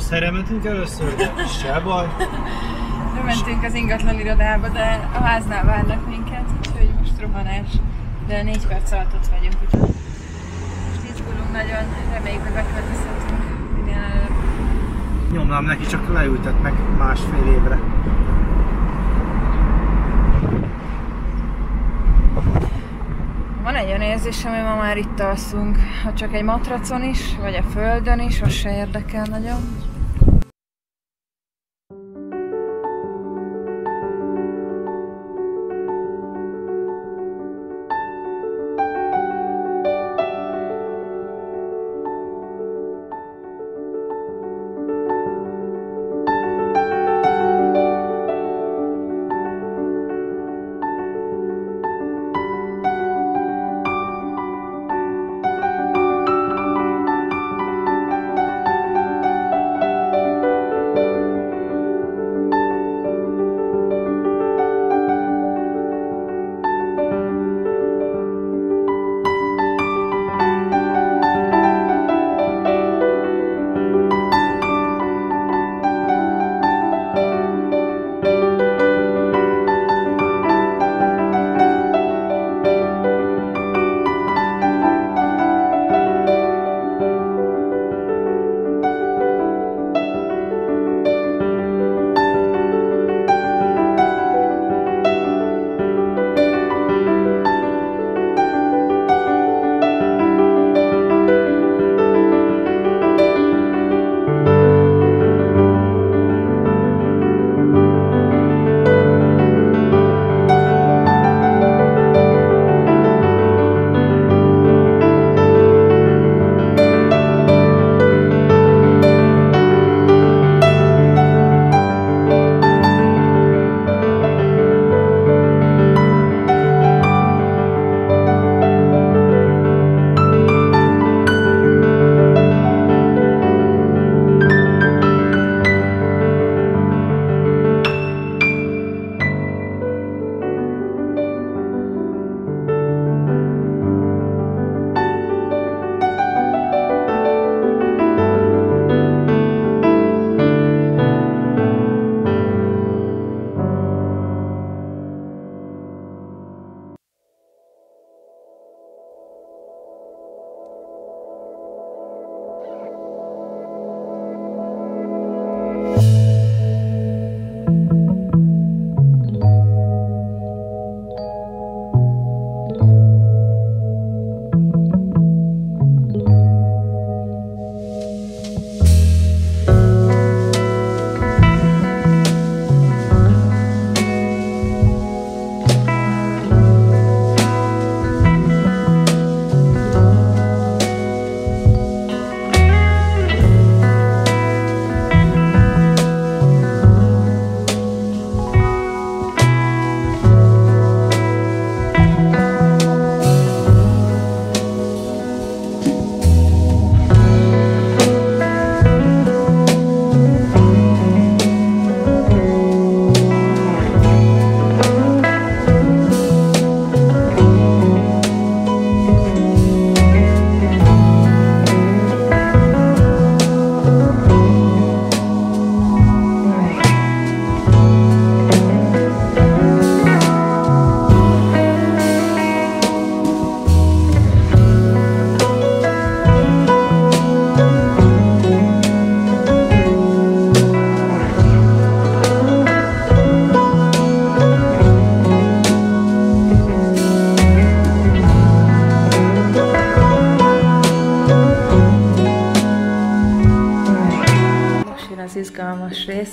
rossz helyre mentünk először, de se baj. Bementünk az ingatlan irodába, de a háznál várnak minket, úgyhogy most rohanás. De négy perc alatt ott vagyunk, úgyhogy most izgulunk nagyon, reméljük, hogy beköltözhetünk minél előbb. Nyomnám neki, csak leültet meg másfél évre. Van egy olyan érzésem, hogy ma már itt alszunk, ha csak egy matracon is, vagy a földön is, az se érdekel nagyon.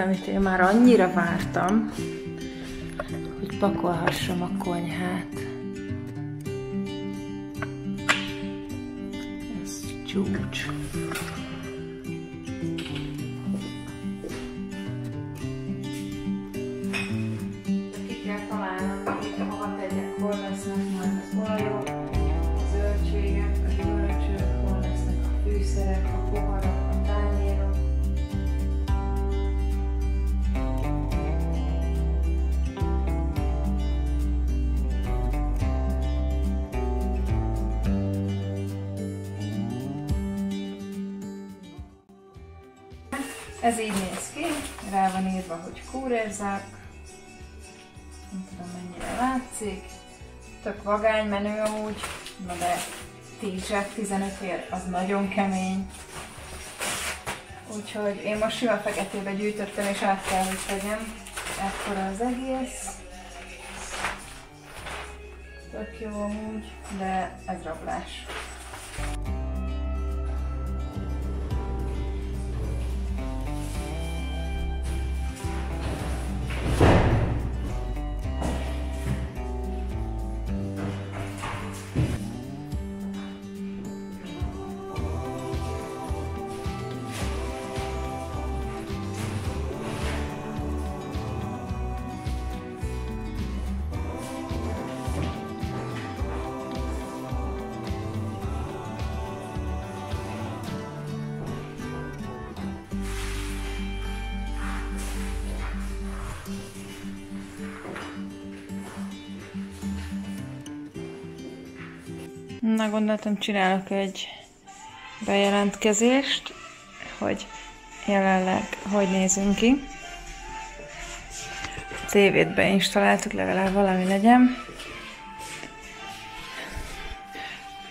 Amit én már annyira vártam, hogy pakolhassam a konyhát. Ez csúcs. Ez így néz ki, rá van írva, hogy kúrérzák. Nem tudom mennyire látszik. Tök vagány menő amúgy, na de 10 zsák 15 ér, az nagyon kemény. Úgyhogy én most sima feketébe gyűjtöttem, és át kell, hogy tegyem. Ekkora az egész. Tök jó amúgy, de ez rablás. Na, gondoltam, csinálok egy bejelentkezést, hogy jelenleg hogy nézünk ki. A tévét beinstaláltuk, legalább valami legyen.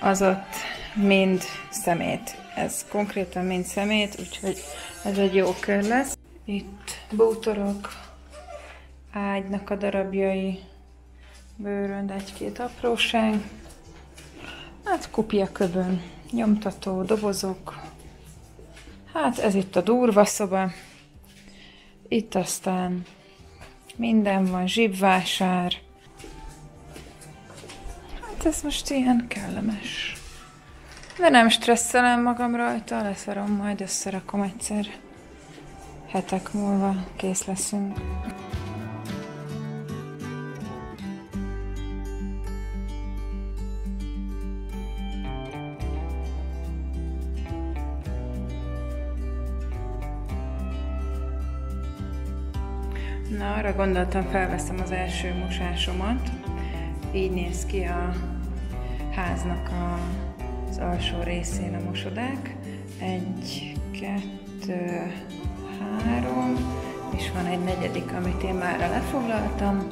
Az ott mind szemét. Ez konkrétan mind szemét, úgyhogy ez egy jó kör lesz. Itt bútorok, ágynak a darabjai, bőrönd egy-két apróság. Hát kopia köbön, nyomtató, dobozok. Hát ez itt a durva szoba. Itt aztán minden van, zsibvásár. Hát ez most ilyen kellemes. De nem stresszelem magam rajta, leszarom, majd összerakom egyszer. Hetek múlva kész leszünk. Na, arra gondoltam, felveszem az első mosásomat. Így néz ki a háznak a, az alsó részén a mosodák. Egy, kettő, három, és van egy negyedik, amit én már lefoglaltam.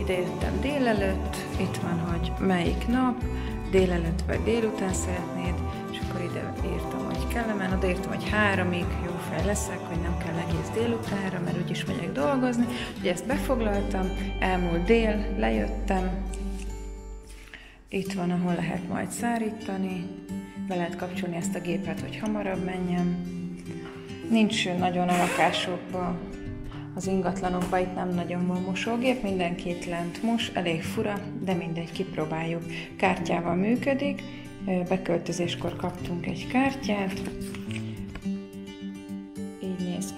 Ide jöttem délelőtt, itt van, hogy melyik nap, délelőtt vagy délután szeretnéd, és akkor ide írtam, hogy kellemen, oda írtam, hogy háromig, jó fej leszek, hogy nem kell egész délutánra, mert úgyis megyek dolgozni. Ugye ezt befoglaltam, elmúlt dél, lejöttem, itt van, ahol lehet majd szárítani, be lehet kapcsolni ezt a gépet, hogy hamarabb menjen. Nincs nagyon a lakásokban, az ingatlanokban itt nem nagyon van mosógép, mindenkit lent mos, elég fura, de mindegy, kipróbáljuk. Kártyával működik, beköltözéskor kaptunk egy kártyát,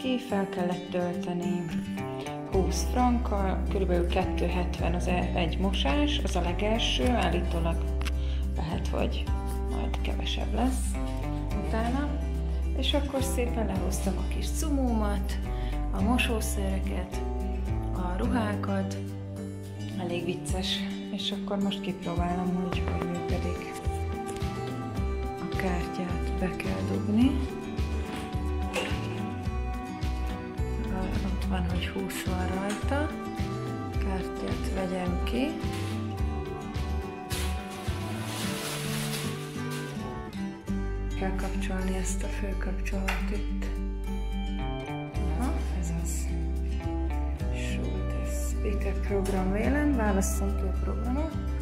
ki, fel kellett tölteni 20 frankkal, kb. 270 az e- egy mosás, az a legelső, állítólag lehet, hogy majd kevesebb lesz utána. És akkor szépen lehoztam a kis cumómat, a mosószereket, a ruhákat, elég vicces, és akkor most kipróbálom, hogy hogy működik. A kártyát be kell dugni. Van, hogy 20 van rajta. Kártyát vegyem ki. Kell kapcsolni ezt a főkapcsolót itt. Aha, ez az. Schultes Speaker program vélen, válasszom ki a programot.